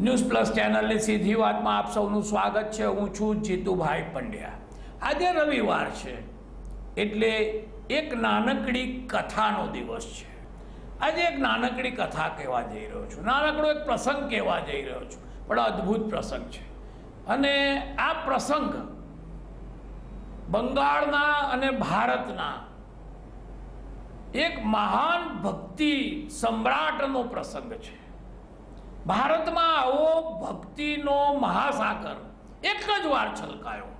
News plus ચેનલની સીધી વાતમાં આપ સૌનું સ્વાગત છે. હું છું જીતુભાઈ પંડ્યા. આજે રવિવાર છે. એટલે એક નાનકડી કથાનો દિવસ છે. આજે એક નાનકડી કથા કહેવા જઈ રહ્યો છું. નાનકડો એક પ્રસંગ કહેવા જઈ રહ્યો છું. પણ અદ્ભુત પ્રસંગ છે. અને આ પ્રસંગ બંગાળના અને ભારતના એક મહાન ભક્તિ સમ્રાટનો પ્રસંગ છે. ભારતમાં આવો ભક્તિનો મહાસાગર એક જ વાર છલકાયો.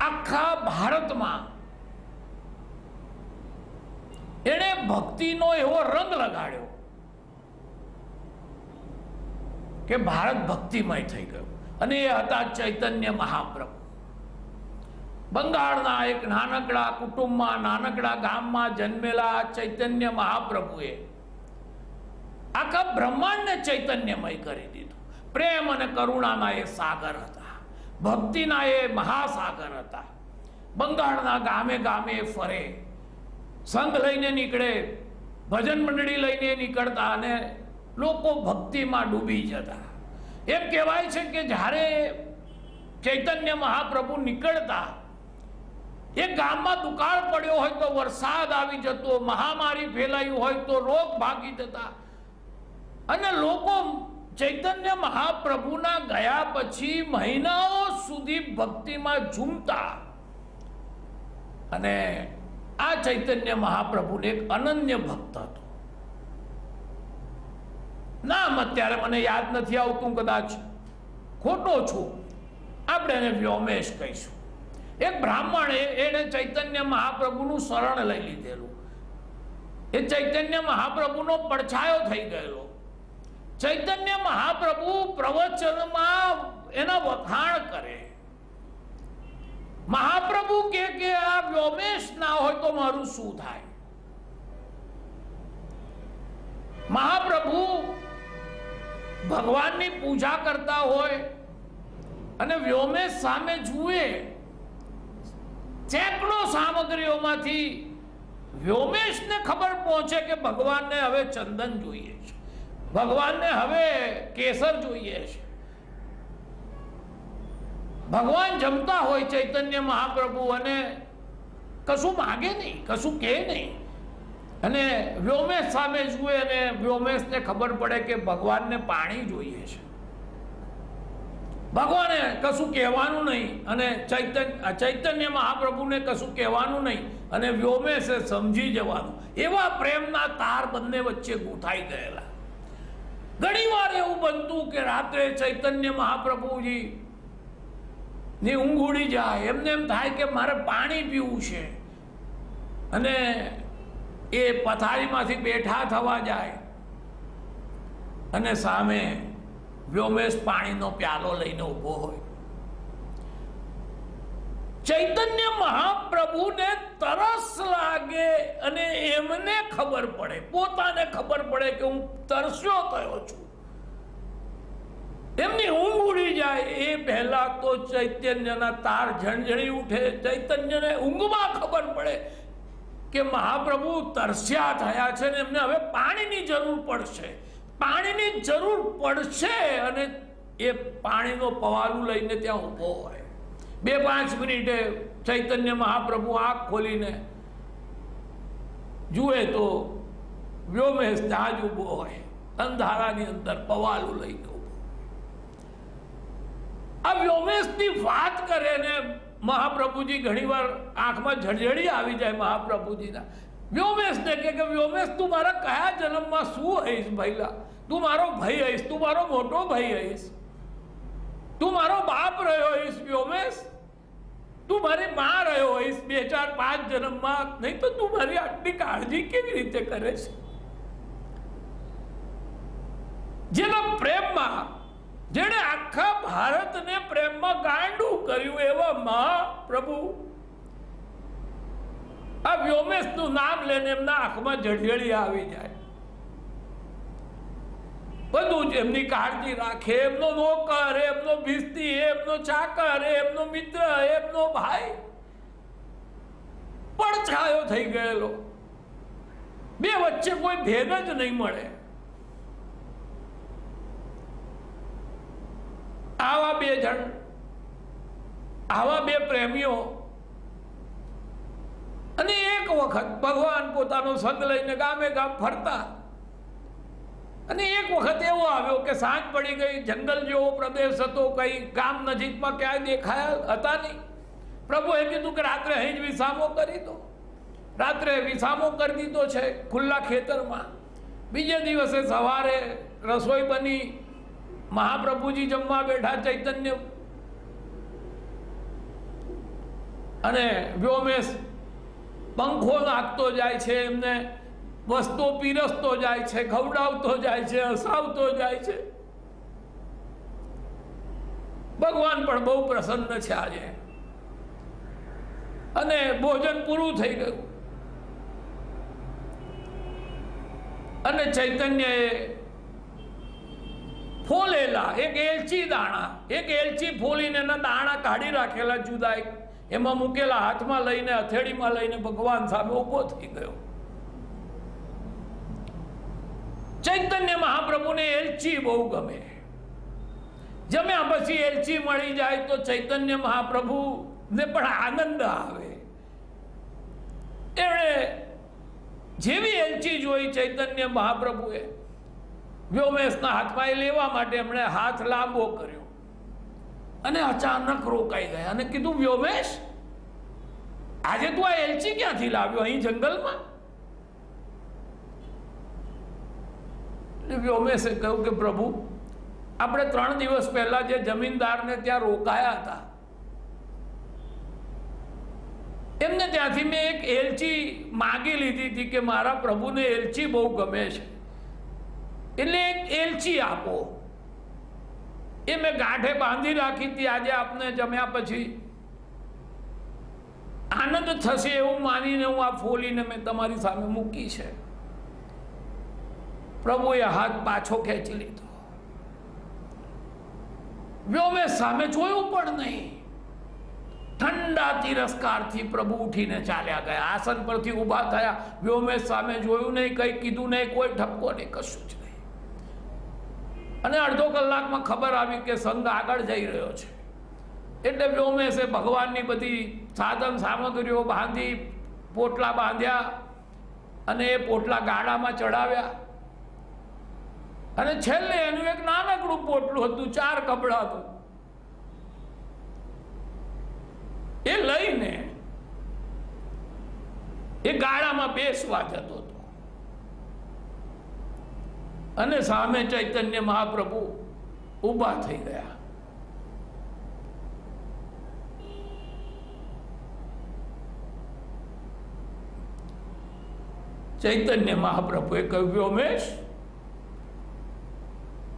આખા ભારતમાં એણે ભક્તિનો એવો રંગ લગાડ્યો કે ભારત ભક્તિમય થઈ ગયું. અને એ હતા ચૈતન્ય મહાપ્રભુ. બંગાળના એક નાનકડા કુટુંબમાં, નાનકડા ગામમાં જન્મેલા ચૈતન્ય મહાપ્રભુએ આખા બ્રહ્માંડને ચૈતન્યમય કરી દીધું. પ્રેમ અને કરુણાના એ સાગર હતા. ભક્તિના એ મહાસાગર હતા. બંગાળના ગામે ગામે ફરે. સંઘ લઈને નીકળે, ભજન મંડળી લઈને નીકળતા અને લોકો ભક્તિમાં ડૂબી જતા. એમ કહેવાય છે કે જ્યારે ચૈતન્ય મહાપ્રભુ નીકળતા એ ગામમાં દુકાળ પડ્યો હોય તો વરસાદ આવી જતો, મહામારી ફેલાયું હોય તો રોગ ભાગી જતા. અને લોકો ચૈતન્ય મહાપ્રભુના ગયા પછી મહિનાઓ સુધી ભક્તિમાં ઝૂમતા. અને આ ચૈતન્ય મહાપ્રભુને એક અનન્ય ભક્ત હતો. નામ અત્યારે મને યાદ નથી આવતું કદાચ. ખોટો છું. આપણે એને વ્યોમેશ કહીશું. એક બ્રાહ્મણે એને ચૈતન્ય મહાપ્રભુનું શરણ લઈ લીધેલું. એ ચૈતન્ય મહાપ્રભુનો પડછાયો થઈ ગયેલો. ચૈતન્ય મહાપ્રભુ પ્રવચનમાં એના વખાણ કરે. મહાપ્રભુ કે કે આ વ્યોમેશ ના હોય તો મારું શું થાય? મહાપ્રભુ ભગવાનની પૂજા કરતા હોય અને વ્યોમેશ સામે જુએ ચેકડો સામગ્રીઓમાંથી વ્યોમેશને ખબર પહોંચે કે ભગવાનને હવે ચંદન જોઈએ છે. ભગવાનને હવે કેસર જોઈએ છે. ભગવાન જમતા હોય ચૈતન્ય મહાપ્રભુ અને કશું માગે નહીં, કશું કહે નહીં. અને વ્યોમેશ સામે જુએ અને વ્યોમેશને ખબર પડે કે ભગવાનને પાણી જોઈએ છે. ભગવાને કશું કહેવાનું નહીં અને ચૈતન્ય ચૈતન્ય મહાપ્રભુને કશું કહેવાનું નહીં અને વ્યોમેશે સમજી જવાનું. એવા પ્રેમના તાર બંને વચ્ચે ગૂંથાઈ ગયેલા. ઘણી વાર એવું બનતું કે રાત્રે ચૈતન્ય મહાપ્રભુજી ની ઊંઘ ઉડી જાય. એમને એમ થાય કે મારે પાણી પીવું છે. અને એ પથારીમાંથી બેઠા થવા જાય. અને સામે વ્યોમેશ પાણીનો પ્યાલો લઈને ઊભો હોય. ચૈતન્ય મહાપ્રભુને તરસ લાગે અને એમને ખબર પડે. પોતાને ખબર પડે કે હું તરસ્યો થયો છું. એમની ઊંઘ ઉડી જાય. એ પહેલા તો ચૈતન્યના તાર ઝણઝણી ઉઠે. ચૈતન્યને ઊંઘમાં ખબર પડે કે મહાપ્રભુ તરસ્યા થયા છે ને એમને હવે પાણીની જરૂર પડશે. પાણીની જરૂર પડશે અને એ પાણીનો પવારું લઈને ત્યાં ઊભો હોય. બે પાંચ મિનિટે ચૈતન્ય મહાપ્રભુ આંખ ખોલીને જુએ તો વ્યોમેશ ત્યાં ઊભો હોય, અંધારાની અંદર પવાલું લઈને ઊભો આ વ્યોમેશની વાત કરે ને મહાપ્રભુજી ઘણીવાર આંખમાં ઝળઝળી આવી જાય મહાપ્રભુજીના. વ્યોમેશને કે કે વ્યોમેશ, તું મારા કયા જન્મમાં શું હઈશ ભાઈલા? તું મારો ભાઈ હઈશ, તું મારો મોટો ભાઈ હઈશ. તું મારો બાપ રહ્યો હોઈશ વ્યોમેશ. તું મારી માં રહ્યો હોઈશ બે ચાર પાંચ જન્મમાં. નહીં તો તું મારી આટલી કાળજી કેવી રીતે કરે છે જેના પ્રેમમાં, જેણે આખા ભારતને પ્રેમમાં ગાંડું કર્યું એવા મહા પ્રભુ આ વ્યોમેશનું નામ લઈને એમના આંખમાં જળજળી આવી જાય. બધું જ એમની કાળજી રાખે. એમનો નોકર, એમનો ભીસ્તી એમનો ચાકર, એમનો મિત્ર, એમનો ભાઈ. પણ છાયો થઈ ગયેલો. બે વચ્ચે કોઈ ભેદ જ નહીં મળે. આવા બે જણ, આવા બે પ્રેમીઓ, અને એક વખત ભગવાન પોતાનો સંગ લઈને ગામે ગામ ફરતા. અને એક વખત એવો આવ્યો કે સાંજ પડી ગઈ, જંગલ જેવો પ્રદેશ હતો, કઈ ગામ નજીકમાં ક્યાંય દેખાયા હતા નહીં. પ્રભુએ કીધું કે રાત્રે અહીં જ વિસામો કરી દો. રાત્રે વિસામો કરી દીધો છે ખુલ્લા ખેતરમાં. બીજે દિવસે સવારે રસોઈ બની, મહાપ્રભુજી જમવા બેઠા ચૈતન્ય. અને વ્યોમેશ પંખો નાખતો જાય છે એમને. વસ્તુ પીરસતો જાય છે, ખવડાવતો જાય છે, હસાવતો જાય છે. ભગવાન પણ બહુ પ્રસન્ન છે આજે. અને ભોજન પૂરું થઈ ગયું. અને ચૈતન્યએ ફોલેલા, એક એલચી દાણા, એક એલચી ફોલીને એના દાણા કાઢી રાખેલા જુદા એમાં મૂકેલા હાથમાં લઈને, હથેળીમાં લઈને ભગવાન સામે ઊભો થઈ ગયો. ચૈતન્ય મહાપ્રભુને એલચી બહુ ગમે. જમ્યા પછી એલચી મળી જાય તો ચૈતન્ય મહાપ્રભુ ને પણ આનંદ આવે. એમણે જેવી એલચી જોઈ ચૈતન્ય મહાપ્રભુએ વ્યોમેશના હાથમાં લેવા માટે એમણે હાથ લાંબો કર્યો. અને અચાનક રોકાઈ ગયા અને કીધું, વ્યોમેશ, આજે તું આ એલચી ક્યાંથી લાવ્યો? અહીં જંગલમાં? વ્યોમેશે કહ્યું કે પ્રભુ, આપણે ત્રણ દિવસ પહેલા જે જમીનદારને ત્યાં રોકાયા હતા, એમને ત્યાંથી મેં એક એલચી માગી લીધી હતી કે મારા પ્રભુને એલચી બહુ ગમે છે. એટલે એક એલચી આપો. એ મેં ગાંઠે બાંધી રાખી હતી, આજે આપને જમ્યા પછી. આનંદ થશે એવું માનીને હું આ ફોલીને મેં તમારી સામે મૂકી છે. પ્રભુએ હાથ પાછો ખેંચી લીધો. વ્યોમે સામે જોયું પણ નહીં. ઠંડા તિરસ્કારથી પ્રભુ ઉઠીને ચાલ્યા ગયા. આસન પરથી ઊભા થયા. વ્યોમેશ સામે જોયું નહીં, કંઈ કીધું નહીં, કોઈ ઠપકો નહીં, કશું જ નહીં. અને અડધો કલાકમાં ખબર આવી કે સંઘ આગળ જઈ રહ્યો છે. એટલે વ્યોમેશે ભગવાનની બધી સાધન સામગ્રીઓ બાંધી, પોટલા બાંધ્યા અને એ પોટલા ગાડામાં ચડાવ્યા. અને છેલ્લે એનું એક નાનકડું પોટલું હતું, ચાર કપડાનું એ લઈને એ ગાળામાં બેસવા જતો હતો. અને સામે ચૈતન્ય મહાપ્રભુ ઊભા થઈ ગયા. ચૈતન્ય મહાપ્રભુએ કહ્યું વ્યોમેશ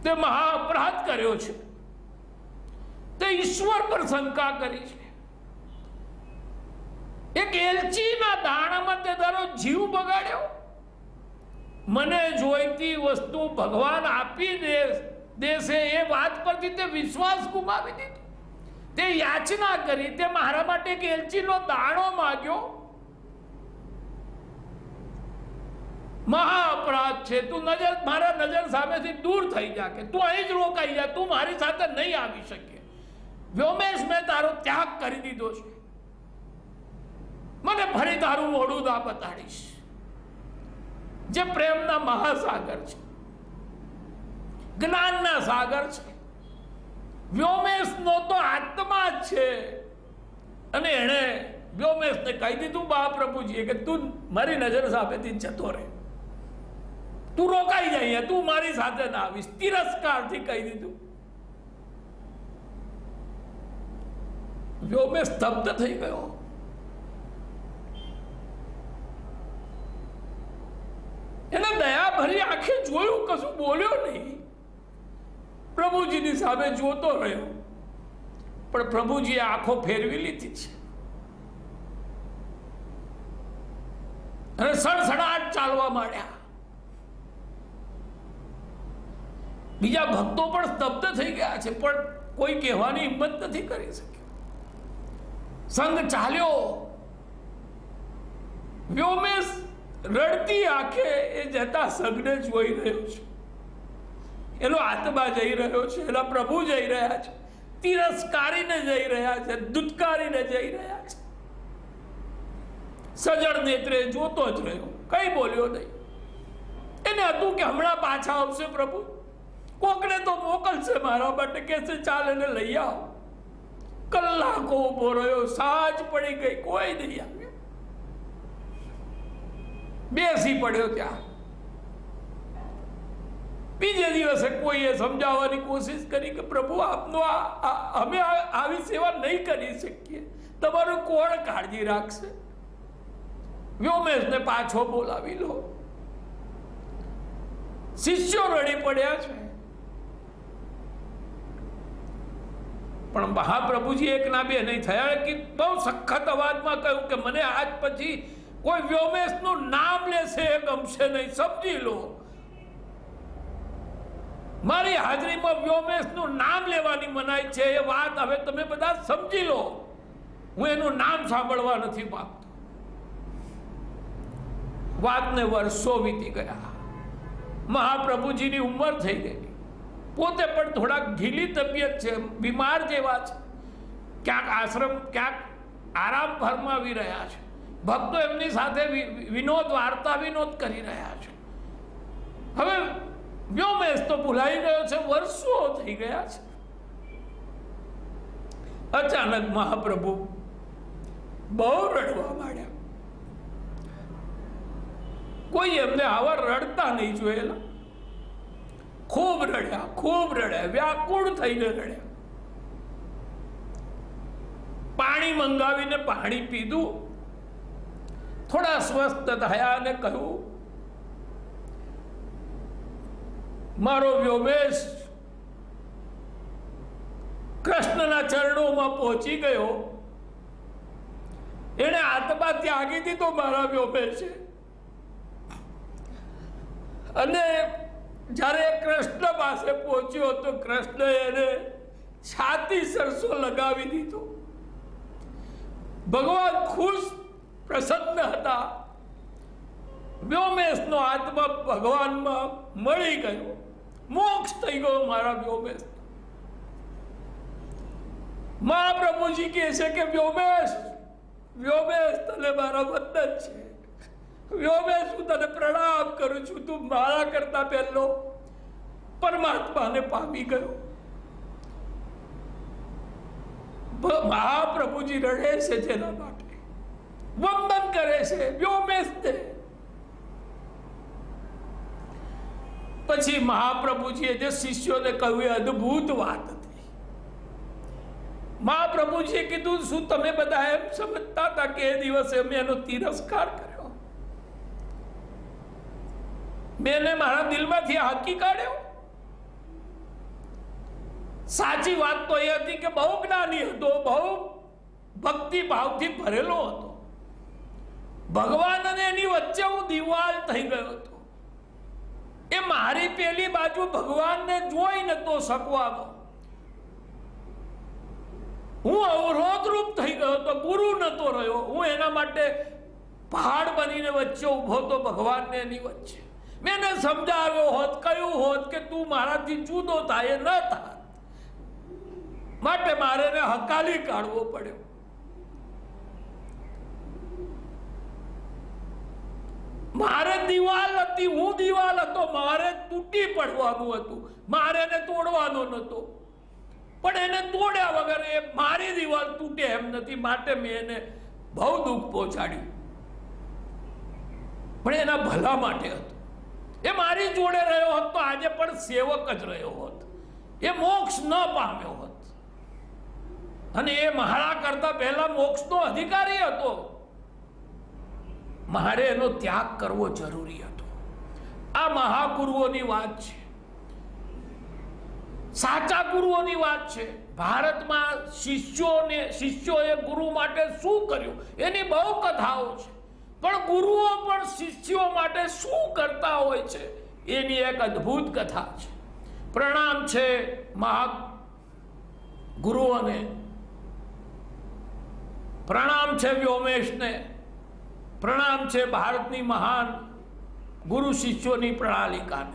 તે મહાઅપરાધ કર્યો છે. તે ઈશ્વર પર શંકા કરી છે. એક એલચીના દાણામાં તે તારો જીવ બગાડ્યો. મને જોઈતી વસ્તુ ભગવાન આપી દે, દેશે એ વાત પરથી તે વિશ્વાસ ગુમાવી દીધો. તે યાચના કરી, તે મારા માટે એક એલચીનો દાણો માગ્યો. મહા અપરાધ છે. તું નજર, મારા નજર સામેથી દૂર થઈ જા કે તું અહીં જ રોકાઈ જા. તું મારી સાથે નહીં આવી શકે. વ્યોમેશ મેં તારો ત્યાગ કરી દીધો છે. મને ફરી તારું મોડું દા બતાડીશ. જે પ્રેમના મહાસાગર છે. જ્ઞાનના સાગર છે. વ્યોમેશનો તો આત્મા જ છે. અને એણે વ્યોમેશને કહી દીધું, મહાપ્રભુજીએ, કે તું મારી નજર સામેથી જતો રહે. તું રોકાઈ જાય તું મારી સાથે ના આવીશ. તિરસ્કારથી કહી દીધું. વ્યોમેશ સ્તબ્ધ થઈ ગયો. એને દયા ભરી આંખે જોયું, કશું બોલ્યો નહીં. પ્રભુજીની સામે જોતો રહ્યો. પણ પ્રભુજીએ આંખો ફેરવી લીધી છે. અને સડસડાટ ચાલવા માંડ્યા. બીજા ભક્તો પણ સ્તબ્ધ થઈ ગયા છે, પણ કોઈ કહેવાની હિંમત નથી કરી શક્યો. સંઘ ચાલ્યો. વ્યોમેશ રડતી આંખે એ જતા સંઘને જોઈ રહ્યો છે. એનો આત્મા જઈ રહ્યો છે, એના પ્રભુ જઈ રહ્યા છે, તિરસ્કારીને જઈ રહ્યા છે દુત્કારીને જઈ રહ્યા છે. સજળ નેત્રે જોતો જ રહ્યો, કઈ બોલ્યો નહીં. એને હતું કે હમણાં પાછા આવશે પ્રભુ? કોકને તો મોકલશે મારા માટે કે છે ચાલ એને લઈ આવ. કલાકો ઊભો રહ્યો, સાજ પડી ગઈ, કોઈ નહીં આવ્યું. બેસી પડ્યો ત્યાં. બીજે દિવસે કોઈએ સમજાવવાની કોશિશ કરી કે, પ્રભુ, આપનો આ- અમે આવી સેવા નહીં કરી શકીએ. તમારું કોણ કાળજી રાખશે? વ્યોમેશને પાછો બોલાવી લો. શિષ્યો રડી પડ્યા છે. પણ મહાપ્રભુજી એક ના બે નહીં થયા. કે બહુ સખત અવાજમાં કહ્યું કે મને આજ પછી કોઈ વ્યોમેશનું નામ લેશે એ ગમશે નહીં. સમજી લો. મારી હાજરીમાં વ્યોમેશનું નામ લેવાની મનાઈ છે એ વાત હવે તમે બધા સમજી લો. હું એનું નામ સાંભળવા નથી માંગતો. વાતને વર્ષો વીતી ગયા. મહાપ્રભુજીની ઉંમર થઈ ગઈ. પોતે પણ થોડાક ઢીલી તબિયત છે, બીમાર જેવા છે. ક્યાંક આશ્રમ, ક્યાંક આરામ ફરમાવી રહ્યા છે. ભક્તો એમની સાથે વિનોદ, વાર્તા, વિનોદ કરી રહ્યા છે. હવે વ્યોમેશ તો ભૂલાઈ ગયો છે, વર્ષો થઈ ગયા છે. અચાનક મહાપ્રભુ બહુ રડવા માંડ્યા. કોઈ એમને આવા રડતા નહીં જોયેલા. ખૂબ રડ્યા ખૂબ રડ્યા, વ્યાકુળ થઈને રડ્યા. પાણી મંગાવીને પાણી પીધું. થોડા સ્વસ્થ થયા અને કહ્યું, મારો વ્યોમેશ કૃષ્ણના ચરણોમાં પહોંચી ગયો. એને આત્મા ત્યાગી દીધો મારા વ્યોમેશે. અને જ્યારે કૃષ્ણ પાસે પહોંચ્યો તો કૃષ્ણ એને છાતી સરસો લગાવી દીધો. ભગવાન ખુશ પ્રસન્ન હતા. વ્યોમેશનો આત્મા ભગવાનમાં મળી ગયો. મોક્ષ થઈ ગયો મારા વ્યોમેશ. મહાપ્રભુજી કહે છે કે વ્યોમેશ વ્યોમેશ તને મારા વતન છે. વ્યોમેશ હું તને પ્રણામ કરું છું? તું મારા કરતા પહેલો પરમાત્માને પામી ગયો. મહાપ્રભુજી રડે છે જેના માટે. વંદન કરે છે વ્યોમેશને પછી મહાપ્રભુજીએ જે શિષ્યોને કહ્યું, એ અદ્ભુત વાત હતી. મહાપ્રભુજીએ કીધું, શું તમે બધા એમ સમજતા હતા કે એ દિવસે અમે એનો તિરસ્કાર કર્યો? એને મારા દિલમાંથી હાકી કાઢ્યો? સાચી વાત તો એ હતી કે બહુ જ્ઞાની હતો, બહુ ભક્તિ ભાવથી ભરેલો હતો. ભગવાન અને એની વચ્ચે હું દિવાલ થઈ ગયો હતો. એ મારી પેલી બાજુ ભગવાનને જોઈ નતો શકવાનો. હું અવરોધરૂપ થઈ ગયો હતો, ગુરુ નતો રહ્યો. હું એના માટે પહાડ બનીને વચ્ચે ઊભો તો ભગવાનને એની વચ્ચે. મેં એને સમજાવ્યો હોત, કહ્યું હોત કે તું મારાથી જુદો થાય ન થાય માટે મારે એને હકાલી કાઢવો પડ્યો. મારે દિવાલ હતી, હું દિવાલ હતો, મારે તૂટી પડવાનું હતું. મારે એને તોડવાનો નતો. પણ એને તોડ્યા વગર એ મારી દિવાલ તૂટે એમ નથી, માટે મેં એને બહુ દુઃખ પહોંચાડ્યું. પણ એના ભલા માટે હતું. એ મારી જોડે રહ્યો હોત તો આજે પણ સેવક જ રહ્યો હોત. એ મોક્ષ ન પામ્યો હોત. અને એ મારા કરતા પહેલા મોક્ષનો અધિકારી હતો. મારે એનો ત્યાગ કરવો જરૂરી હતો. આ મહાગુરુઓની વાત છે. સાચા ગુરુઓની વાત છે. ભારતમાં શિષ્યોને, શિષ્યોએ ગુરુ માટે શું કર્યું? એની બહુ કથાઓ છે. પણ ગુરુઓ પણ શિષ્યો માટે શું કરતા હોય છે? એની એક અદ્ભુત કથા છે. પ્રણામ છે મહા ગુરુઓને. પ્રણામ છે વ્યોમેશને. પ્રણામ છે ભારતની મહાન ગુરુ શિષ્યોની પ્રણાલિકાને.